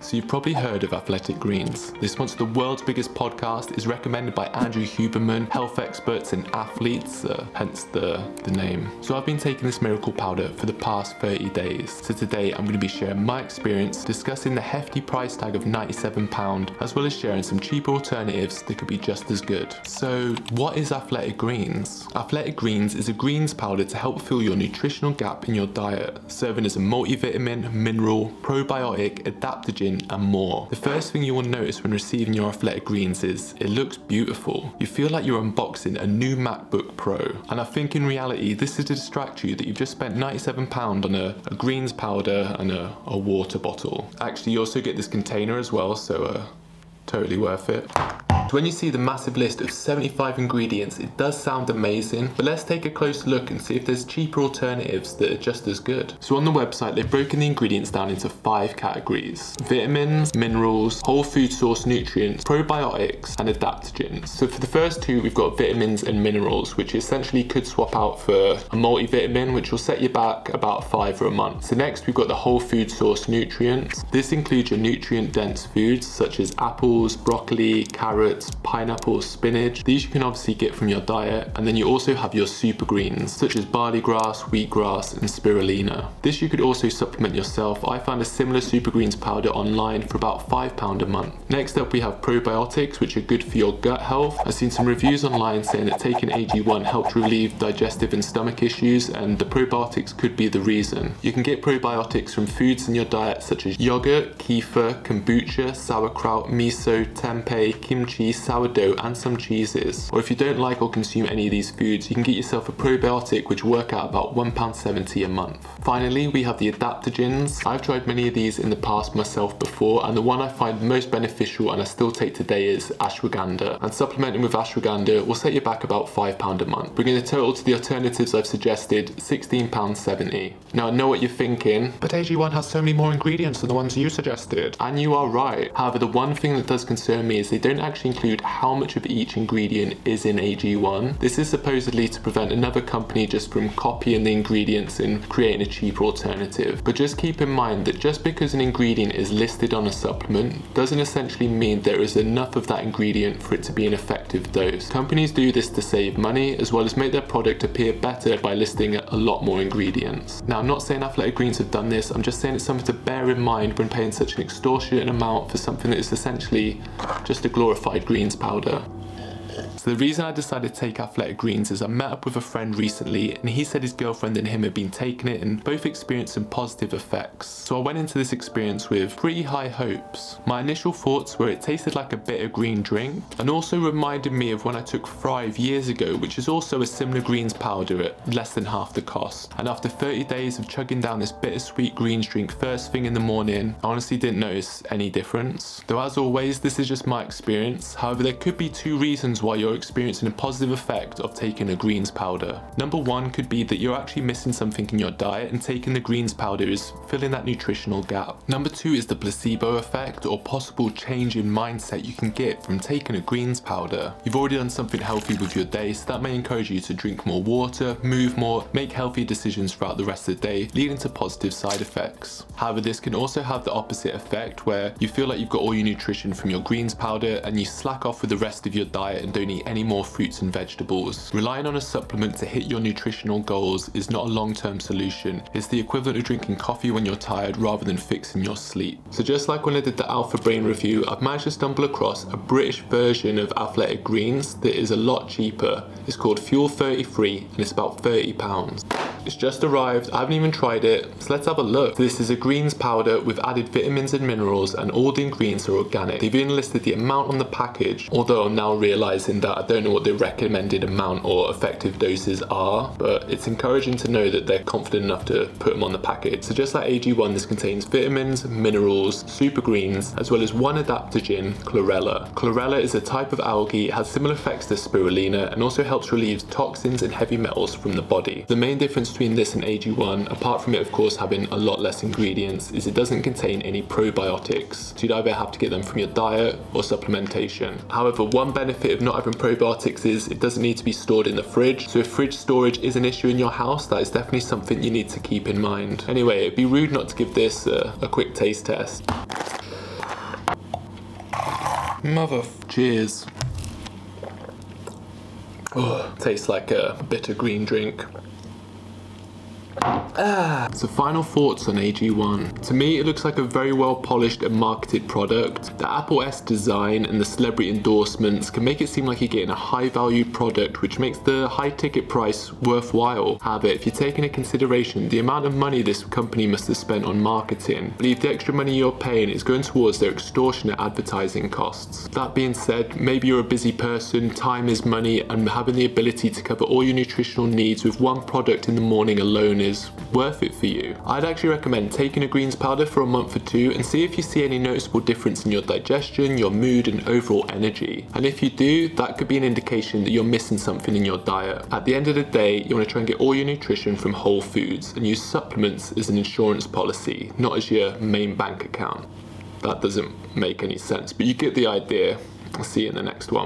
So you've probably heard of Athletic Greens. This once the world's biggest podcast is recommended by Andrew Huberman, health experts and athletes, uh, hence the, the name. So I've been taking this miracle powder for the past 30 days. So today I'm going to be sharing my experience, discussing the hefty price tag of £97, as well as sharing some cheaper alternatives that could be just as good. So what is Athletic Greens? Athletic Greens is a greens powder to help fill your nutritional gap in your diet, serving as a multivitamin, mineral, probiotic, adaptogen, and more. The first thing you will notice when receiving your Athletic Greens is it looks beautiful. You feel like you're unboxing a new MacBook Pro. And I think in reality, this is to distract you that you've just spent £97 on a, a greens powder and a, a, water bottle. Actually, you also get this container as well, so uh, totally worth it. So when you see the massive list of 75 ingredients, it does sound amazing, but let's take a closer look and see if there's cheaper alternatives that are just as good. So on the website, they've broken the ingredients down into five categories. Vitamins, minerals, whole food source nutrients, probiotics, and adaptogens. So for the first two, we've got vitamins and minerals, which essentially could swap out for a multivitamin, which will set you back about five for a month. So next, we've got the whole food source nutrients. This includes your nutrient dense foods, such as apples, broccoli, carrots, carrots, pineapple, spinach. These you can obviously get from your diet. And then you also have your super greens, such as barley grass, wheatgrass, and spirulina. This you could also supplement yourself. I found a similar super greens powder online for about £5 a month. Next up we have probiotics, which are good for your gut health. I've seen some reviews online saying that taking AG1 helped relieve digestive and stomach issues, and the probiotics could be the reason. You can get probiotics from foods in your diet such as yogurt, kefir, kombucha, sauerkraut, miso, tempeh, kimchi, sourdough and some cheeses. Or if you don't like or consume any of these foods, you can get yourself a probiotic which work out about £1.70 a month. Finally, we have the adaptogens. I've tried many of these in the past myself before and the one I find most beneficial and I still take today is ashwagandha. And supplementing with ashwagandha will set you back about £5 a month, bringing the total to the alternatives I've suggested £16.70. Now I know what you're thinking, but AG1 has so many more ingredients than the ones you suggested. And you are right. However, the one thing that does concern me is they don't actually include how much of each ingredient is in AG1. This is supposedly to prevent another company just from copying the ingredients and creating a cheaper alternative. But just keep in mind that just because an ingredient is listed on a supplement doesn't essentially mean there is enough of that ingredient for it to be an effective dose. Companies do this to save money as well as make their product appear better by listing a lot more ingredients. Now I'm not saying Athletic Greens have done this, I'm just saying it's something to bear in mind when paying such an extortionate amount for something that is essentially just a glorified greens powder. So the reason I decided to take Athletic Greens is I met up with a friend recently and he said his girlfriend and him had been taking it and both experienced some positive effects. So I went into this experience with pretty high hopes. My initial thoughts were it tasted like a bitter green drink and also reminded me of when I took Thrive years ago which is also a similar greens powder at less than half the cost. And after 30 days of chugging down this bittersweet greens drink first thing in the morning, I honestly didn't notice any difference. Though as always this is just my experience, however there could be two reasons why you're experiencing a positive effect of taking a greens powder. Number one could be that you're actually missing something in your diet and taking the greens powder is filling that nutritional gap. Number two is the placebo effect or possible change in mindset you can get from taking a greens powder. You've already done something healthy with your day so that may encourage you to drink more water, move more, make healthy decisions throughout the rest of the day leading to positive side effects. However this can also have the opposite effect where you feel like you've got all your nutrition from your greens powder and you slack off with the rest of your diet and don't eat any more fruits and vegetables. Relying on a supplement to hit your nutritional goals is not a long-term solution. It's the equivalent of drinking coffee when you're tired rather than fixing your sleep. So just like when I did the Alpha Brain review, I've managed to stumble across a British version of Athletic Greens that is a lot cheaper. It's called Fuel 33 and it's about 30 pounds. It's just arrived, I haven't even tried it, so let's have a look. This is a greens powder with added vitamins and minerals and all the ingredients are organic. They've even listed the amount on the package, although I'm now realising that I don't know what the recommended amount or effective doses are, but it's encouraging to know that they're confident enough to put them on the package. So just like AG1, this contains vitamins, minerals, super greens, as well as one adaptogen, chlorella. Chlorella is a type of algae, has similar effects to spirulina, and also helps relieve toxins and heavy metals from the body. The main difference between this and AG1, apart from it of course having a lot less ingredients, is it doesn't contain any probiotics. So you'd either have to get them from your diet or supplementation. However, one benefit of not having probiotics is it doesn't need to be stored in the fridge. So if fridge storage is an issue in your house, that is definitely something you need to keep in mind. Anyway, it'd be rude not to give this a, a quick taste test. Mother. Cheers. Oh, tastes like a bitter green drink. Ah. So final thoughts on AG1. To me, it looks like a very well polished and marketed product. The Apple-esque design and the celebrity endorsements can make it seem like you're getting a high value product which makes the high ticket price worthwhile. However, if you take into consideration the amount of money this company must have spent on marketing, believe the extra money you're paying is going towards their extortionate advertising costs. That being said, maybe you're a busy person, time is money, and having the ability to cover all your nutritional needs with one product in the morning alone is worth it for you. I'd actually recommend taking a greens powder for a month or two and see if you see any noticeable difference in your digestion, your mood and overall energy. And if you do, that could be an indication that you're missing something in your diet. At the end of the day, you want to try and get all your nutrition from whole foods and use supplements as an insurance policy, not as your main bank account. That doesn't make any sense, but you get the idea. I'll see you in the next one.